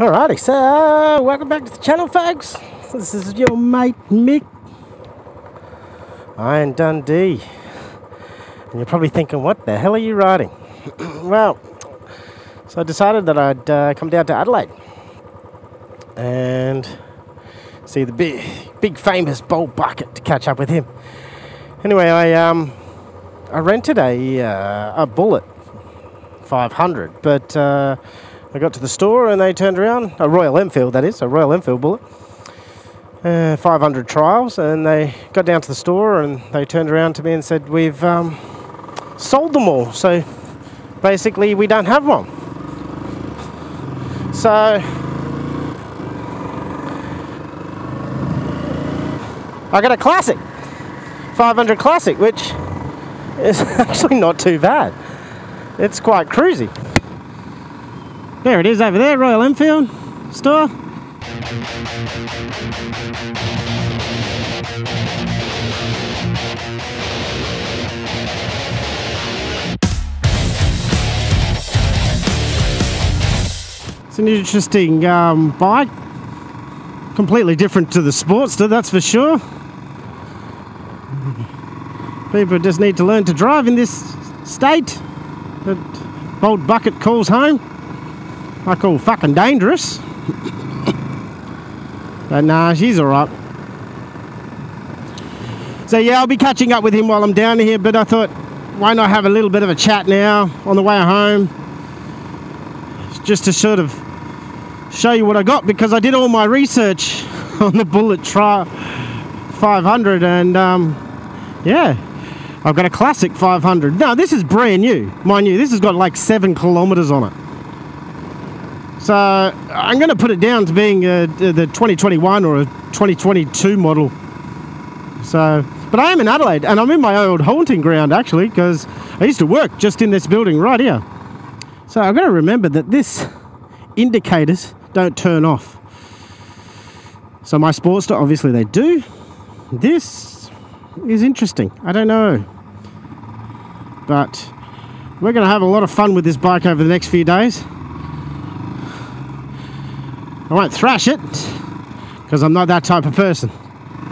Alrighty, so welcome back to the channel, folks. This is your mate Mick. Iron Dundee. And you're probably thinking, what the hell are you riding? well, so I decided that I'd uh, come down to Adelaide and see the big, big famous Bolt Bucket to catch up with him. Anyway, I um, I rented a uh, a Bullet 500, but uh, I got to the store and they turned around a Royal Enfield, that is a Royal Enfield Bullet. Uh, 500 trials, and they got down to the store and they turned around to me and said, "We've um, sold them all, so basically we don't have one." So I got a classic, 500 classic, which is actually not too bad. It's quite cruisy. There it is over there, Royal Enfield store. It's an interesting um, bike. Completely different to the Sportster, that's for sure. People just need to learn to drive in this state that Bolt Bucket calls home. I call fucking dangerous. but nah, she's alright. So yeah, I'll be catching up with him while I'm down here, but I thought, why not have a little bit of a chat now on the way home? Just to sort of show you what I got because I did all my research on the Bullet Tri 500 and um, yeah, I've got a classic 500. Now this is brand new, mind you. This has got like seven kilometers on it. So I'm going to put it down to being uh, the 2021 or a 2022 model. So, but I am in Adelaide and I'm in my old haunting ground actually because I used to work just in this building right here. So I've got to remember that this indicators don't turn off. So my Sportster, obviously they do. This is interesting. I don't know. But we're going to have a lot of fun with this bike over the next few days. I won't thrash it because I'm not that type of person.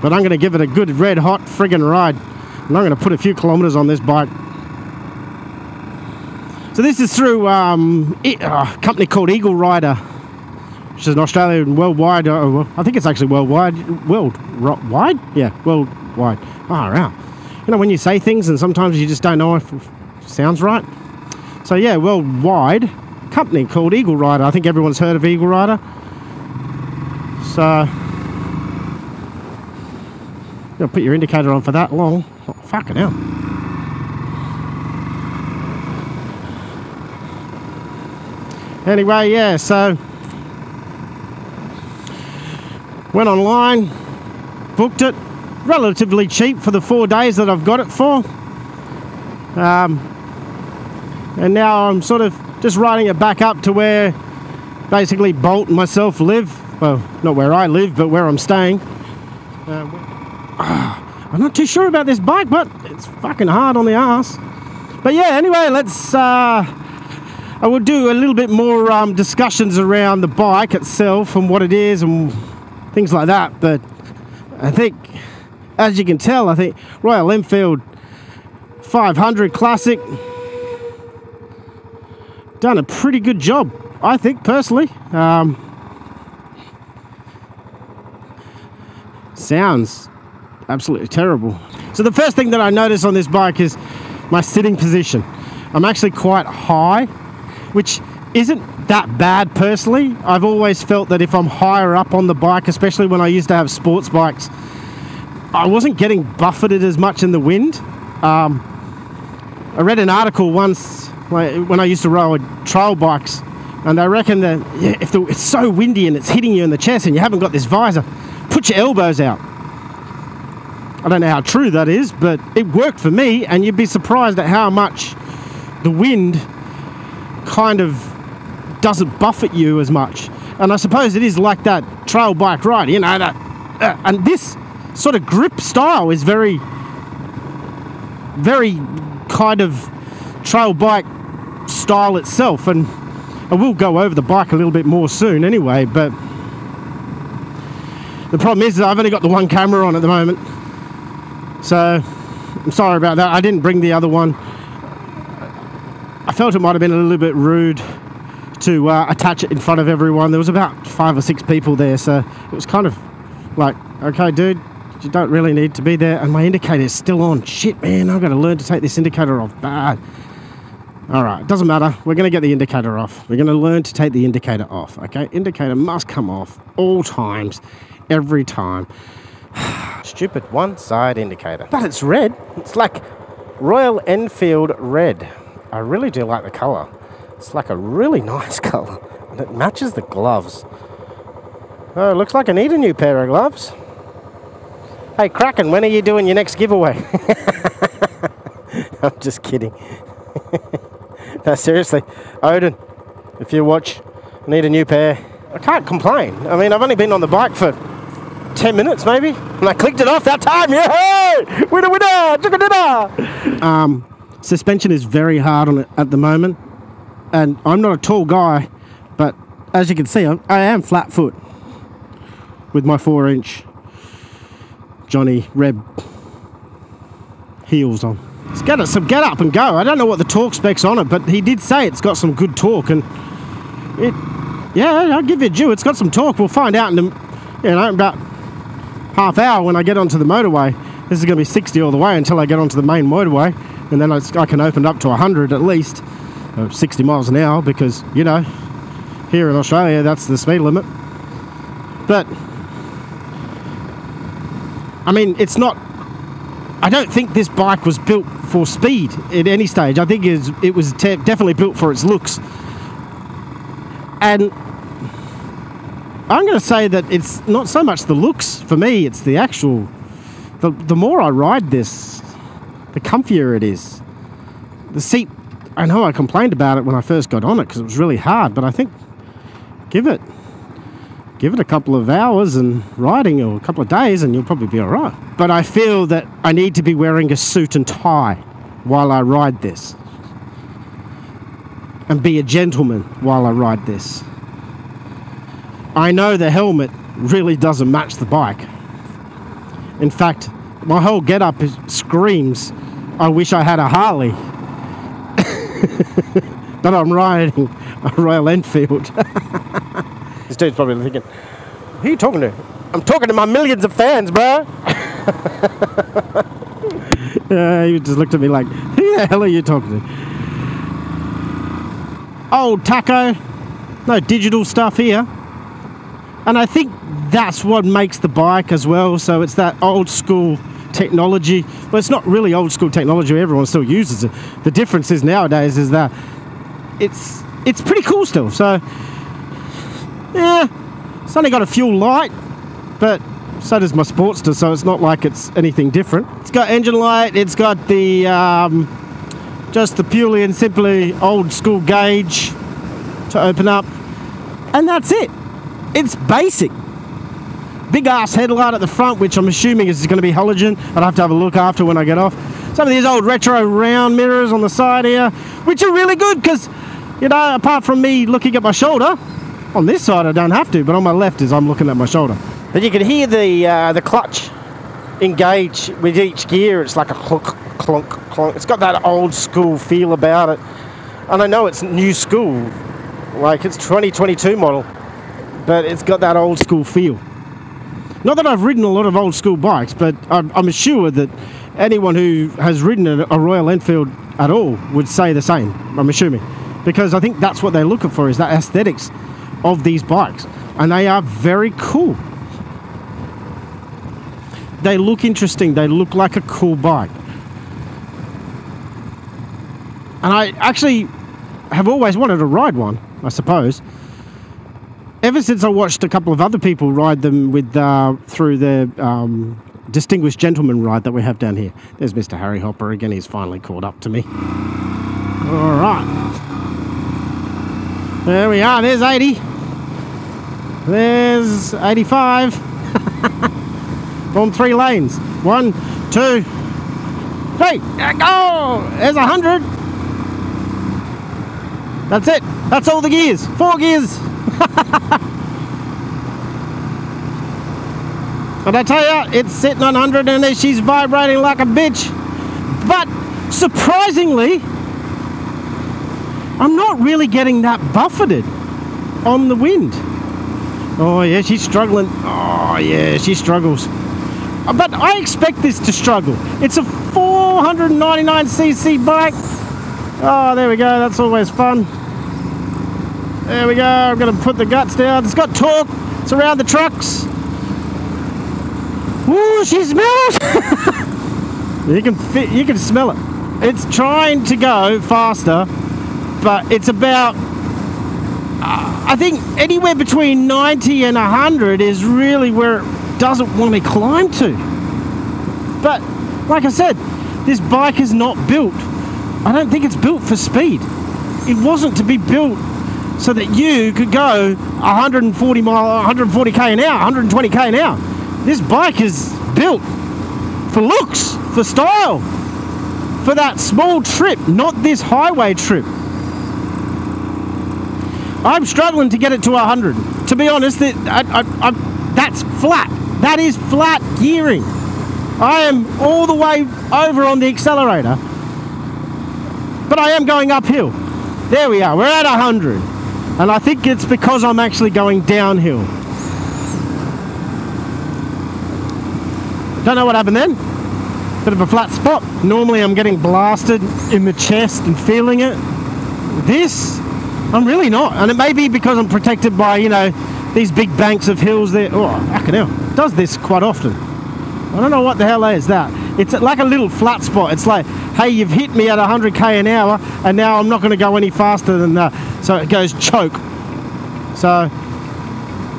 But I'm going to give it a good red hot friggin' ride. And I'm going to put a few kilometers on this bike. So this is through um, a company called Eagle Rider, which is an Australian worldwide. Uh, I think it's actually worldwide. World wide? Yeah, worldwide. Oh, wow. You know when you say things and sometimes you just don't know if it sounds right. So yeah, worldwide company called Eagle Rider. I think everyone's heard of Eagle Rider. So you'll put your indicator on for that long. Oh, fucking hell. Anyway, yeah, so went online, booked it, relatively cheap for the four days that I've got it for. Um, and now I'm sort of just riding it back up to where basically Bolt and myself live. Well, not where I live, but where I'm staying. Um, I'm not too sure about this bike, but it's fucking hard on the ass. But yeah, anyway, let's. Uh, I will do a little bit more um, discussions around the bike itself and what it is and things like that. But I think, as you can tell, I think Royal Enfield 500 Classic done a pretty good job. I think personally. Um, sounds absolutely terrible. So the first thing that I notice on this bike is my sitting position. I'm actually quite high, which isn't that bad personally. I've always felt that if I'm higher up on the bike, especially when I used to have sports bikes, I wasn't getting buffeted as much in the wind. Um, I read an article once when I used to ride trail bikes, and they reckon that if the, it's so windy and it's hitting you in the chest and you haven't got this visor, put your elbows out. I don't know how true that is, but it worked for me, and you'd be surprised at how much the wind kind of doesn't buffet you as much. And I suppose it is like that trail bike ride, you know, that, uh, and this sort of grip style is very, very kind of trail bike style itself. And I will go over the bike a little bit more soon anyway, but the problem is I've only got the one camera on at the moment. So I'm sorry about that. I didn't bring the other one. I felt it might have been a little bit rude to uh, attach it in front of everyone. There was about five or six people there, so it was kind of like, okay, dude, you don't really need to be there. And my indicator is still on. Shit, man, I've got to learn to take this indicator off. Bad. All right, doesn't matter. We're going to get the indicator off. We're going to learn to take the indicator off, okay? Indicator must come off all times, every time. Stupid one side indicator. But it's red. It's like Royal Enfield red. I really do like the colour. It's like a really nice colour. And it matches the gloves. Oh, looks like I need a new pair of gloves. Hey, Kraken, when are you doing your next giveaway? I'm just kidding. no, seriously. Odin, if you watch, I need a new pair. I can't complain. I mean, I've only been on the bike for 10 minutes maybe, and I clicked it off that time. Yeah! Winner, winner! Chicken dinner! Um, suspension is very hard on it at the moment and I'm not a tall guy, but as you can see, I'm, I am flat foot with my four inch Johnny Reb heels on. It's got some get up and go. I don't know what the torque specs on it, but he did say it's got some good torque, and it, yeah, I'll give you a due. It's got some torque. We'll find out in you know about half hour when I get onto the motorway. This is going to be 60 all the way until I get onto the main motorway, and then I can open it up to 100 at least. Uh, 60 miles an hour because, you know, here in Australia that's the speed limit. But, I mean, it's not. I don't think this bike was built for speed at any stage. I think it was, it was definitely built for its looks. And I'm going to say that it's not so much the looks for me, it's the actual. The, the more I ride this, the comfier it is. The seat I know I complained about it when I first got on it because it was really hard, but I think give it give it a couple of hours and riding or a couple of days and you'll probably be all right. But I feel that I need to be wearing a suit and tie while I ride this. And be a gentleman while I ride this. I know the helmet really doesn't match the bike. In fact, my whole get up screams, I wish I had a Harley. but I'm riding a Royal Enfield. this dude's probably thinking, who are you talking to? I'm talking to my millions of fans, bro. uh, he just looked at me like, who the hell are you talking to? Old tacho, no digital stuff here. And I think that's what makes the bike as well. So it's that old school technology. But it's not really old school technology. Everyone still uses it. The difference is nowadays is that it's it's pretty cool still. So yeah, it's only got a fuel light, but so does my Sportster. So it's not like it's anything different. It's got engine light. It's got the um, just the purely and simply old school gauge to open up, and that's it. It's basic big ass headlight at the front, which I'm assuming is going to be halogen. I'd have to have a look after when I get off. Some of these old retro round mirrors on the side here, which are really good because, you know, apart from me looking at my shoulder, on this side I don't have to, but on my left is I'm looking at my shoulder. But you can hear the uh, the clutch engage with each gear. It's like a clunk, clunk, clunk. It's got that old school feel about it. And I know it's new school, like it's 2022 model, but it's got that old school feel. Not that I've ridden a lot of old school bikes, but I'm, I'm sure that anyone who has ridden a, Royal Enfield at all would say the same. I'm assuming, because I think that's what they're looking for is that aesthetics of these bikes, and they are very cool. They look interesting. They look like a cool bike, and I actually have always wanted to ride one. I suppose ever since I watched a couple of other people ride them with uh, through the um, distinguished gentleman ride that we have down here. There's Mr. Harry Hopper again. He's finally caught up to me. All right. There we are. There's 80. There's 85. On three lanes. One, two, three. Go! There's 100. That's it. That's all the gears. Four gears. But I tell you, it's sitting on 100 and she's vibrating like a bitch. But surprisingly, I'm not really getting that buffeted on the wind. Oh yeah, she's struggling. Oh yeah, she struggles. Uh, but I expect this to struggle. It's a 499cc bike. Oh, there we go. That's always fun. There we go. I'm going to put the guts down. It's got torque. It's around the trucks. Ooh, she smells. you can fit, you can smell it. It's trying to go faster, but it's about uh, I think anywhere between 90 and 100 is really where it doesn't want to climb to. But like I said, this bike is not built. I don't think it's built for speed. It wasn't to be built so that you could go 140 mile, 140k an hour, 120k an hour. This bike is built for looks, for style, for that small trip, not this highway trip. I'm struggling to get it to 100. To be honest, I, I, I, that's flat. That is flat gearing. I am all the way over on the accelerator, but I am going uphill. There we are, we're at 100. And I think it's because I'm actually going downhill. Don't know what happened then. Bit of a flat spot. Normally I'm getting blasted in the chest and feeling it. This I'm really not. And it may be because I'm protected by, you know, these big banks of hills there. Oh, fucking hell. Does this quite often. I don't know what the hell is that. It's like a little flat spot. It's like, hey, you've hit me at 100k an hour, and now I'm not going to go any faster than that. So it goes choke. So,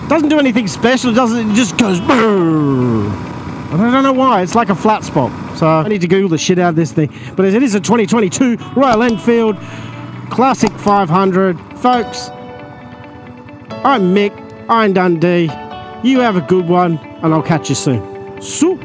doesn't do anything special. It doesn't. It just goes. And I don't know why. It's like a flat spot. So I need to Google the shit out of this thing. But it is a 2022 Royal Enfield Classic 500. Folks, I'm Mick, Iron Dundee. You have a good one, and I'll catch you soon. So